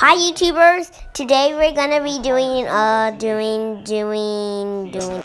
Hi YouTubers, today we're gonna be doing, uh, doing, doing, doing.